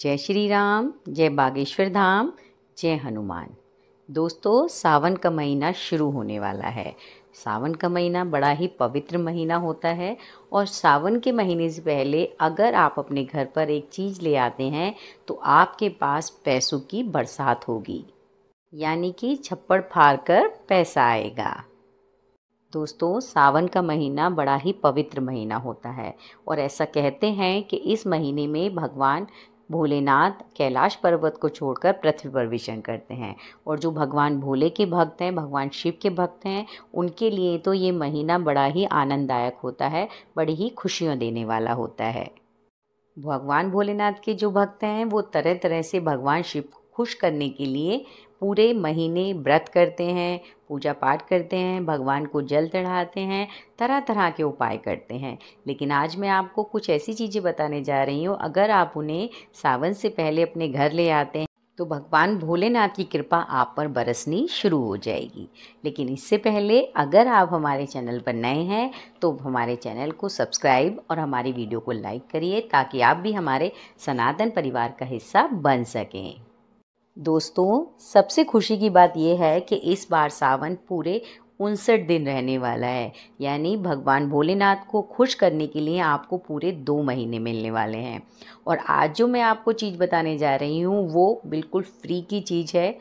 जय श्री राम, जय बागेश्वर धाम, जय हनुमान। दोस्तों, सावन का महीना शुरू होने वाला है। सावन का महीना बड़ा ही पवित्र महीना होता है और सावन के महीने से पहले अगर आप अपने घर पर एक चीज़ ले आते हैं तो आपके पास पैसों की बरसात होगी। यानी कि छप्पड़ फाड़ कर पैसा आएगा। दोस्तों, सावन का महीना बड़ा ही पवित्र महीना होता है और ऐसा कहते हैं कि इस महीने में भगवान भोलेनाथ कैलाश पर्वत को छोड़कर पृथ्वी पर विचरण करते हैं। और जो भगवान भोले के भक्त हैं, भगवान शिव के भक्त हैं, उनके लिए तो ये महीना बड़ा ही आनंददायक होता है, बड़ी ही खुशियाँ देने वाला होता है। भगवान भोलेनाथ के जो भक्त हैं, वो तरह तरह से भगवान शिव खुश करने के लिए पूरे महीने व्रत करते हैं पूजा पाठ करते हैं, भगवान को जल चढ़ाते हैं तरह तरह के उपाय करते हैं। लेकिन आज मैं आपको कुछ ऐसी चीज़ें बताने जा रही हूँ। अगर आप उन्हें सावन से पहले अपने घर ले आते हैं तो भगवान भोलेनाथ की कृपा आप पर बरसनी शुरू हो जाएगी। लेकिन इससे पहले अगर आप हमारे चैनल पर नए हैं तो हमारे चैनल को सब्सक्राइब और हमारी वीडियो को लाइक करिए, ताकि आप भी हमारे सनातन परिवार का हिस्सा बन सकें। दोस्तों, सबसे खुशी की बात यह है कि इस बार सावन पूरे उनसठ दिन रहने वाला है। यानी भगवान भोलेनाथ को खुश करने के लिए आपको पूरे दो महीने मिलने वाले हैं। और आज जो मैं आपको चीज़ बताने जा रही हूँ, वो बिल्कुल फ्री की चीज़ है।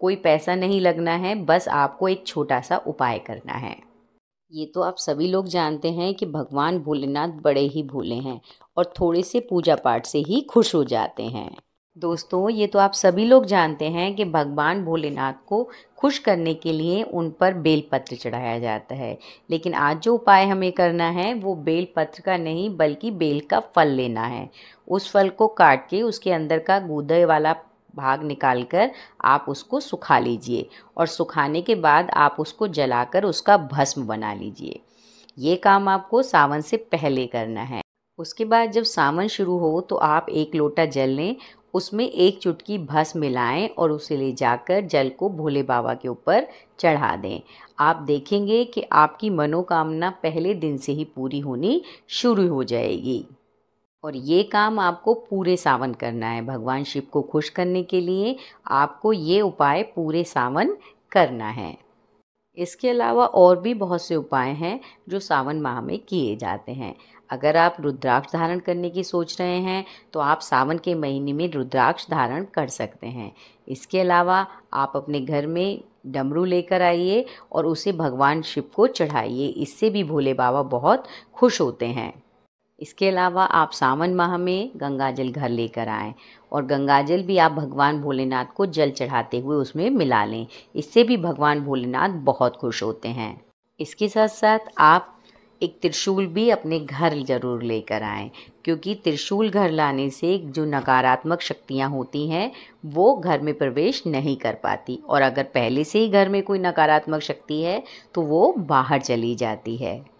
कोई पैसा नहीं लगना है, बस आपको एक छोटा सा उपाय करना है। ये तो आप सभी लोग जानते हैं कि भगवान भोलेनाथ बड़े ही भोले हैं और थोड़े से पूजा पाठ से ही खुश हो जाते हैं। दोस्तों, ये तो आप सभी लोग जानते हैं कि भगवान भोलेनाथ को खुश करने के लिए उन पर बेलपत्र चढ़ाया जाता है। लेकिन आज जो उपाय हमें करना है, वो बेलपत्र का नहीं, बल्कि बेल का फल लेना है। उस फल को काट के उसके अंदर का गूदे वाला भाग निकाल कर आप उसको सुखा लीजिए और सुखाने के बाद आप उसको जलाकर उसका भस्म बना लीजिए। ये काम आपको सावन से पहले करना है। उसके बाद जब सावन शुरू हो तो आप एक लोटा जल लें उसमें एक चुटकी भस मिलाएँ और उसे ले जाकर जल को भोले बाबा के ऊपर चढ़ा दें। आप देखेंगे कि आपकी मनोकामना पहले दिन से ही पूरी होनी शुरू हो जाएगी। और ये काम आपको पूरे सावन करना है। भगवान शिव को खुश करने के लिए आपको ये उपाय पूरे सावन करना है। इसके अलावा और भी बहुत से उपाय हैं जो सावन माह में किए जाते हैं। अगर आप रुद्राक्ष धारण करने की सोच रहे हैं तो आप सावन के महीने में रुद्राक्ष धारण कर सकते हैं। इसके अलावा आप अपने घर में डमरू लेकर आइए और उसे भगवान शिव को चढ़ाइए। इससे भी भोले बाबा बहुत खुश होते हैं। इसके अलावा आप सावन माह में गंगाजल घर लेकर आएँ और गंगाजल भी आप भगवान भोलेनाथ को जल चढ़ाते हुए उसमें मिला लें। इससे भी भगवान भोलेनाथ बहुत खुश होते हैं। इसके साथ साथ आप एक त्रिशूल भी अपने घर ज़रूर लेकर आएँ, क्योंकि त्रिशूल घर लाने से जो नकारात्मक शक्तियाँ होती हैं, वो घर में प्रवेश नहीं कर पाती। और अगर पहले से ही घर में कोई नकारात्मक शक्ति है तो वो बाहर चली जाती है।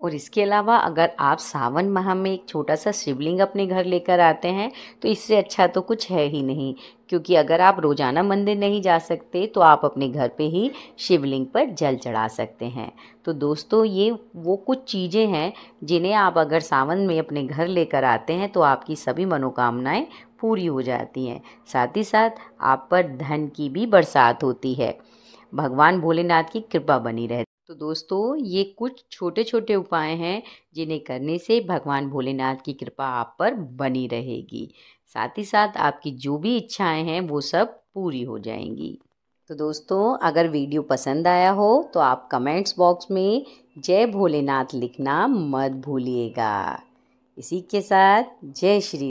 और इसके अलावा अगर आप सावन माह में एक छोटा सा शिवलिंग अपने घर लेकर आते हैं तो इससे अच्छा तो कुछ है ही नहीं। क्योंकि अगर आप रोज़ाना मंदिर नहीं जा सकते तो आप अपने घर पे ही शिवलिंग पर जल चढ़ा सकते हैं। तो दोस्तों, ये वो कुछ चीज़ें हैं, जिन्हें आप अगर सावन में अपने घर लेकर आते हैं तो आपकी सभी मनोकामनाएँ पूरी हो जाती हैं। साथ ही साथ, आप पर धन की भी बरसात होती है। भगवान भोलेनाथ की कृपा बनी रहती तो दोस्तों, ये कुछ छोटे छोटे उपाय हैं, जिन्हें करने से भगवान भोलेनाथ की कृपा आप पर बनी रहेगी। साथ ही साथ आपकी जो भी इच्छाएँ हैं, वो सब पूरी हो जाएँगी। तो दोस्तों, अगर वीडियो पसंद आया हो तो आप कमेंट्स बॉक्स में जय भोलेनाथ लिखना मत भूलिएगा। इसी के साथ जय श्री